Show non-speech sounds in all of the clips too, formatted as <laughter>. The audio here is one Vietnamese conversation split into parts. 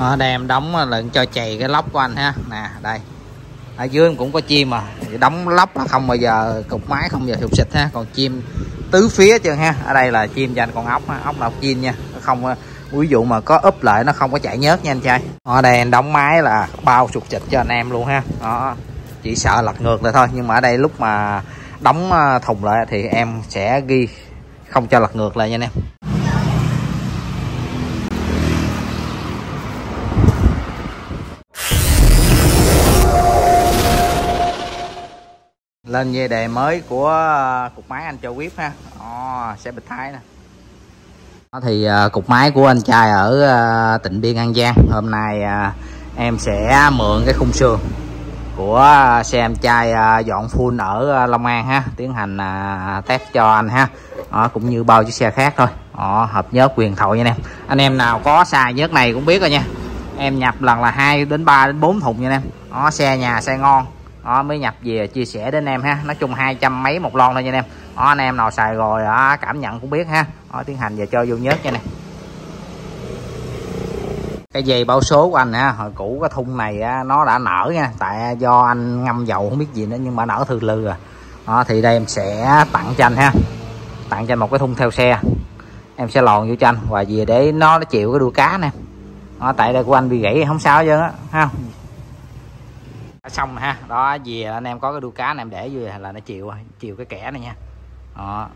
đó, đây em đóng ờ, lận cho chày cái lóc của anh ha. Nè đây. Ở dưới em cũng có chim mà. Đóng lóc không bao giờ cục máy không bao giờ sụp xịt ha. Còn chim tứ phía chưa ha. Ở đây là chim cho anh con ốc ốc là ốc chim nha. Nó không ờ, ví dụ mà có úp lại nó không có chạy nhớt nha anh trai. Ở đây em đóng máy là bao sụp xịt cho anh em luôn ha. Đó. Chỉ sợ lật ngược lại thôi. Nhưng mà ở đây lúc mà đóng thùng lại thì em sẽ ghi không cho lật ngược lại nha anh em. Lên về đề mới của à, cục máy anh Châu Quyết ha. Ờ, xe bịch thái nè. Đó thì à, cục máy của anh trai ở à, tỉnh Biên An Giang. Hôm nay em sẽ mượn cái khung sườn của xe em trai dọn full ở Long An ha tiến hành test cho anh ha. Đó, cũng như bao chiếc xe khác thôi. Đó, hợp nhớt quyền thoại nha em. Anh em nào có xài nhớt này cũng biết rồi nha. Em nhập lần là 2 đến 3 đến 4 thùng nha em. Đó, xe nhà xe ngon đó mới nhập về chia sẻ đến em ha. Nói chung hai trăm mấy một lon thôi nha em. Đó, anh em nào xài rồi đó, cảm nhận cũng biết ha. Đó, tiến hành về cho vô nhớt nha nè. Cái dây báo số của anh ha hồi cũ cái thun này á, nó đã nở nha. Tại do anh ngâm dầu không biết gì nữa nhưng mà nở thư lư à. Đó, thì đây em sẽ tặng cho anh ha. Tặng cho anh một cái thun theo xe. Em sẽ lòn vô cho anh. Và về để nó, nó chịu cái đuôi cá nè. Đó, tại đây của anh bị gãy không sao chứ á ha xong ha. Đó về anh em có cái đuôi cá anh em để vô là nó chịu chịu cái kẻ này nha. Đó.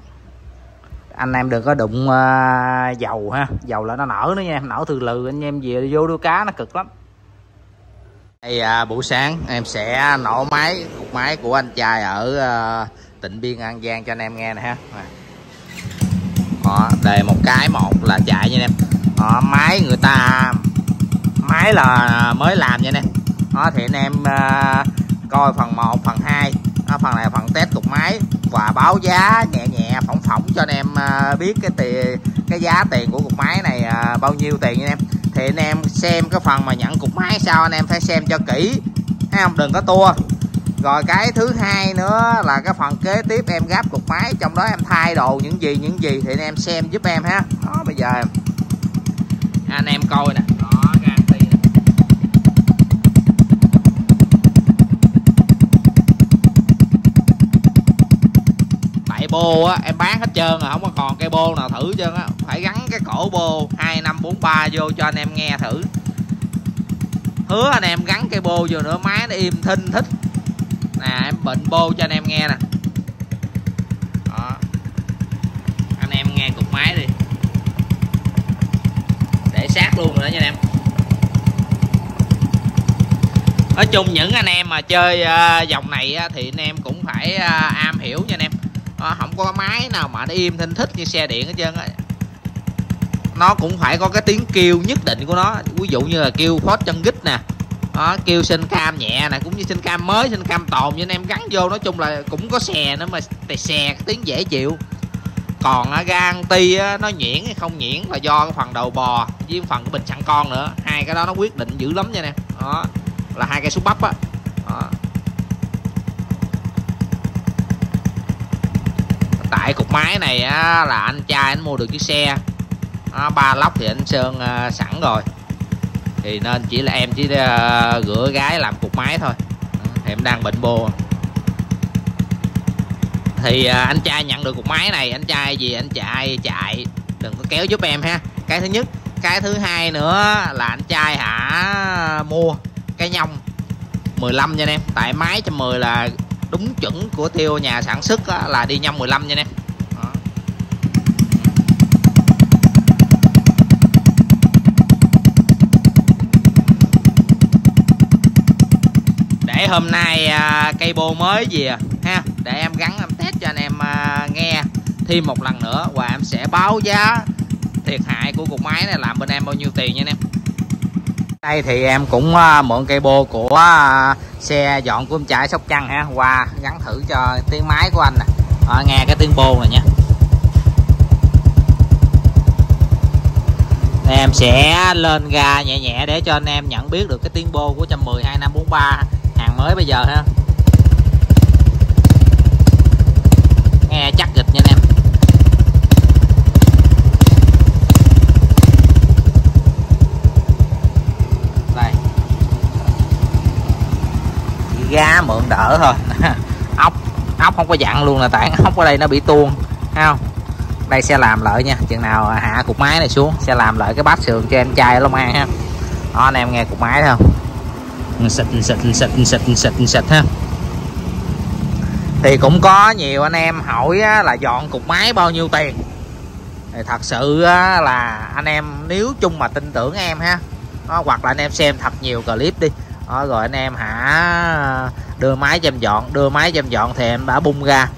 Anh em đừng có đụng uh, dầu ha. Dầu là nó nở nữa nha nở từ lừ anh em về vô đuôi cá nó cực lắm. Đây à, buổi sáng em sẽ nổ máy cục máy của anh trai ở uh, tỉnh biên an giang cho anh em nghe nè ha. Đó, đề một cái một là chạy nha anh em. Đó, máy người ta máy là mới làm nha anh em đó thì anh em uh, coi phần 1 phần 2 đó, phần này phần test cục máy. Và báo giá nhẹ nhẹ phỏng phỏng cho anh em uh, biết cái tiền cái giá tiền của cục máy này uh, bao nhiêu tiền anh em. Thì anh em xem cái phần mà nhận cục máy sao anh em phải xem cho kỹ. Thấy không? Đừng có tua. Rồi cái thứ hai nữa là cái phần kế tiếp em gáp cục máy. Trong đó em thay đồ những gì những gì thì anh em xem giúp em ha. Đó bây giờ. Anh em coi nè. Bô á em bán hết trơn rồi không có còn cây bô nào thử trơn á. Phải gắn cái cổ bô hai năm bốn ba vô cho anh em nghe thử. Hứa anh em gắn cây bô vô nữa máy nó im thinh thích. Nè em bệnh bô cho anh em nghe nè. Đó. Anh em nghe cục máy đi. Để sát luôn rồi đó nha anh em. Nói chung những anh em mà chơi uh, dòng này á, thì anh em cũng phải uh, am hiểu nha anh em à, không có máy nào mà nó im thinh thích như xe điện hết trơn á. Nó cũng phải có cái tiếng kêu nhất định của nó. Ví dụ như là kêu phốt chân gít nè đó, kêu sinh cam nhẹ nè cũng như sinh cam mới sinh cam tồn nhưng em gắn vô nói chung là cũng có xè nữa mà tè xè cái tiếng dễ chịu. Còn à, á, gan ti á, nó nhuyễn hay không nhuyễn là do cái phần đầu bò với phần cái bình xăng con nữa. Hai cái đó nó quyết định dữ lắm nha nè đó là hai cây xúc bắp á đó tại cục máy này á, là anh trai anh mua được chiếc xe. Ba lóc thì anh sơn à, sẵn rồi. Thì nên chỉ là em chỉ à, rửa gái làm cục máy thôi. Thì em đang bệnh bô. Thì à, anh trai nhận được cục máy này anh trai gì anh chạy chạy. Đừng có kéo giúp em ha. Cái thứ nhất cái thứ hai nữa là anh trai hả mua cái nhông 15 nha em. Tại máy 110 là đúng chuẩn của tiêu nhà sản xuất á, là đi nhâm 15 nha em. Để hôm nay à, cây bô mới gì à, ha để em gắn em test cho anh em à, nghe thêm một lần nữa và em sẽ báo giá thiệt hại của cục máy này làm bên em bao nhiêu tiền nha anh em đây thì em cũng ờ, mượn cây bô của ờ, xe dọn của em trai sóc trăng ha qua gắn thử cho tiếng máy của anh nè. À, nghe cái tiếng bô này nha. Em sẽ lên ga nhẹ nhẹ để cho anh em nhận biết được cái tiếng bô của 110 2543 hàng mới bây giờ ha. Nghe chắc ga mượn đỡ thôi. <laughs> Ốc ốc không có dặn luôn là tại <laughs> ốc ở đây nó bị tuôn thấy không? Đây sẽ làm lại nha chừng nào hạ cục máy này xuống sẽ làm lại cái bát sườn cho em trai Long An ha. Đó anh em nghe cục máy thấy không? Xịt xịt xịt xịt xịt xịt ha. Thì cũng có nhiều anh em hỏi là dọn cục máy bao nhiêu tiền? Thì thật sự là anh em nếu chung mà tin tưởng em ha đó, hoặc là anh em xem thật nhiều clip đi đó, rồi anh em hả đưa máy cho em dọn đưa máy cho em dọn thì em đã bung ra.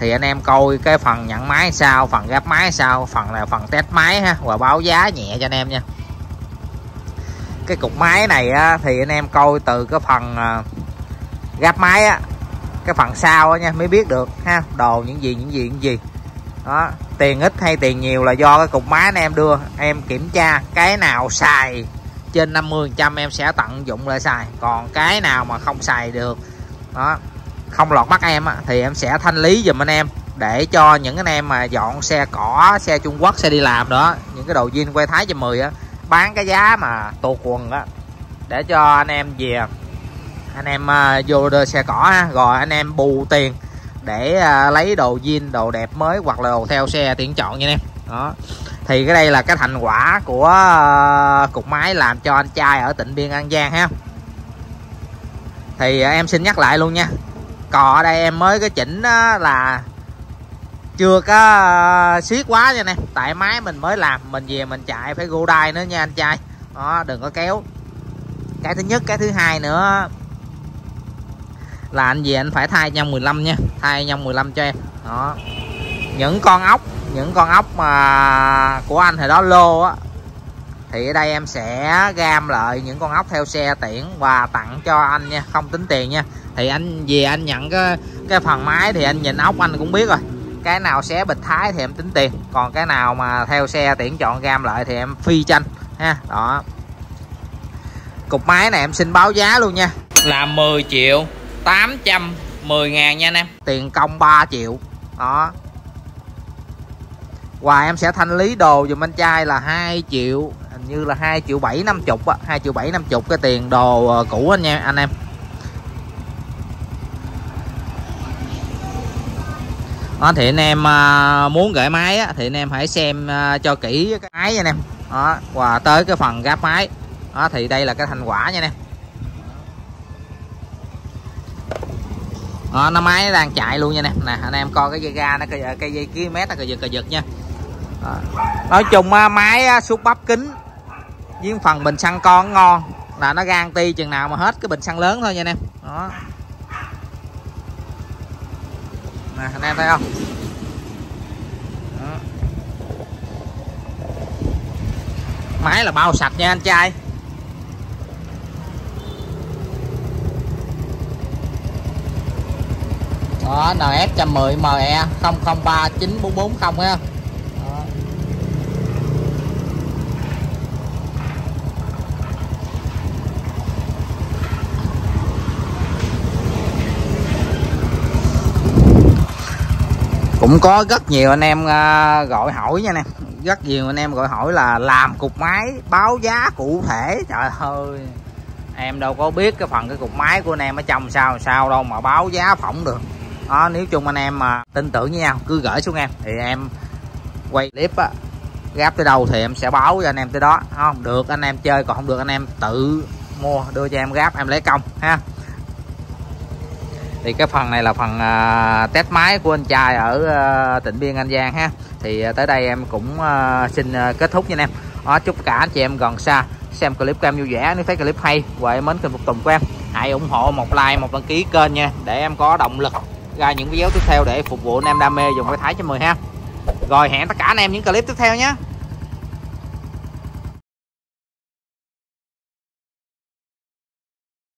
Thì anh em coi cái phần nhận máy sao phần gáp máy sao phần là phần test máy ha và báo giá nhẹ cho anh em nha. Cái cục máy này á, thì anh em coi từ cái phần à, gáp máy á cái phần sau á nha mới biết được ha đồ những gì những gì những gì. Đó tiền ít hay tiền nhiều là do cái cục máy anh em đưa. Em kiểm tra cái nào xài trên 50 trăm em sẽ tận dụng lại xài. Còn cái nào mà không xài được đó không lọt mắt em á, thì em sẽ thanh lý dùm anh em để cho những anh em mà dọn xe cỏ xe Trung Quốc xe đi làm đó những cái đồ zin quay thái cho 10 á bán cái giá mà tuột quần á để cho anh em về anh em uh, vô đưa xe cỏ ha, rồi anh em bù tiền để uh, lấy đồ zin đồ đẹp mới hoặc là đồ theo xe tiện chọn nha anh em. Đó thì cái đây là cái thành quả của ờ, cục máy làm cho anh trai ở tỉnh biên an giang ha. Thì ờ, em xin nhắc lại luôn nha. Cò ở đây em mới cái chỉnh ờ, là chưa có siết quá nha nè. Tại máy mình mới làm, mình về mình chạy phải gô đai nữa nha anh trai. Đó, đừng có kéo. Cái thứ nhất, cái thứ hai nữa là anh về anh phải thay nhau 15 nha. Thay nhau 15 cho em. Đó. Những con ốc những con ốc mà của anh thì đó lô á thì ở đây em sẽ gam lại những con ốc theo xe tiễn và tặng cho anh nha không tính tiền nha. Thì anh về anh nhận cái cái phần máy thì anh nhìn ốc anh cũng biết rồi. Cái nào xé bịch thái thì em tính tiền còn cái nào mà theo xe tiễn chọn gam lại thì em phi tranh ha đó. Cục máy này em xin báo giá luôn nha. Là 10 triệu 810 ngàn nha anh em. Tiền công 3 triệu đó quà em sẽ thanh lý đồ dùm anh trai là 2 triệu hình như là 2 triệu 7 50 á 2 triệu 7 50 cái tiền đồ ờ, cũ anh nha anh em. Đó, thì anh em à, muốn gửi máy á, thì anh em hãy xem à, cho kỹ cái máy anh em. Đó, và tới cái phần gáp máy. Đó, thì đây là cái thành quả nha anh em. Đó, nó máy đang chạy luôn nha nè nè anh em coi cái dây ga nó cái, cái dây ký mét nó cờ giật cờ giật nha à. nói chung à, máy à, suốt bắp kính với phần bình xăng con ngon. Là nó gan ti chừng nào mà hết cái bình xăng lớn thôi nha anh em. Đó. Nè, anh em thấy không? Đó. máy là bao sạch nha anh trai. Đó, NS 110 ME 00394440 ha. Cũng có rất nhiều anh em à, gọi hỏi nha em rất nhiều anh em gọi hỏi là làm cục máy báo giá cụ thể. Trời ơi. Em đâu có biết cái phần cái cục máy của anh em ở trong sao sao đâu mà báo giá phỏng được. Đó, nếu chung anh em mà tin tưởng với nhau cứ gửi xuống em. Thì em quay clip á, gáp tới đâu thì em sẽ báo cho anh em tới đó. Không, được anh em chơi, còn không được anh em tự mua, đưa cho em gáp, em lấy công, ha thì cái phần này là phần uh, test máy của anh trai ở uh, tỉnh biên an giang ha. Thì uh, tới đây em cũng uh, xin uh, kết thúc nha anh em. Đó, chúc cả anh chị em gần xa xem clip cam vui vẻ nếu thấy clip hay và em mến kênh phục tùng của em. Hãy ủng hộ một like một đăng ký kênh nha để em có động lực ra những video tiếp theo để phục vụ anh em đam mê dùng cái thái cho 10 ha. Rồi hẹn tất cả anh em những clip tiếp theo nhé.